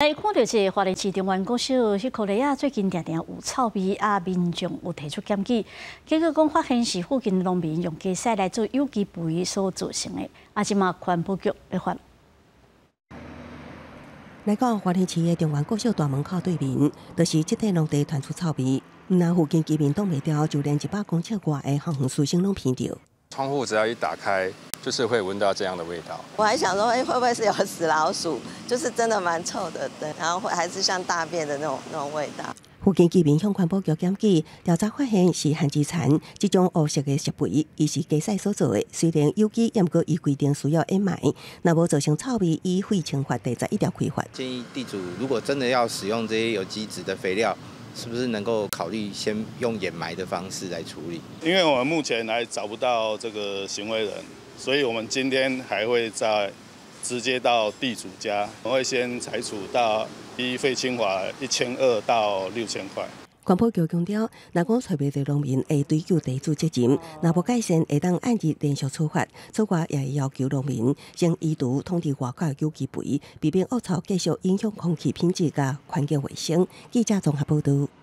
来看到这华联市中原国小迄颗梨啊，最近常常有臭味啊，民众有提出检举，结果讲发现是附近农民用鸡屎来做有机肥所造成的，啊，即嘛环保局来发。来到华联市的中原国小大门口对面，就是这块农地传出臭味，那附近居民挡袂掉，就连一百公尺外的行行树声拢闻到。窗户只要一打开。就是会闻到这样的味道。我还想说，哎，会不会是有死老鼠？就是真的蛮臭的，对。然后会还是像大便的那种那种味道。附近居民向环保局检举，调查发现是旱之残，这种黑色的石肥，伊是鸡屎所做的。虽然有机，也过伊规定需要掩埋，那无造成臭味，依废清法第十一条规范。建议地主如果真的要使用这些有机质的肥料，是不是能够考虑先用掩埋的方式来处理？因为我们目前还找不到这个行为人。所以，我们今天还会再直接到地主家，我会先裁处到一废清华一千二到六千块。环保局强调，若讲找袂到农民会追究地主责任，若无改善会当按日连续处罚。此外，也会要求农民将移除通知外界有机肥，避免恶臭继续影响空气品质甲环境卫生。记者综合报道。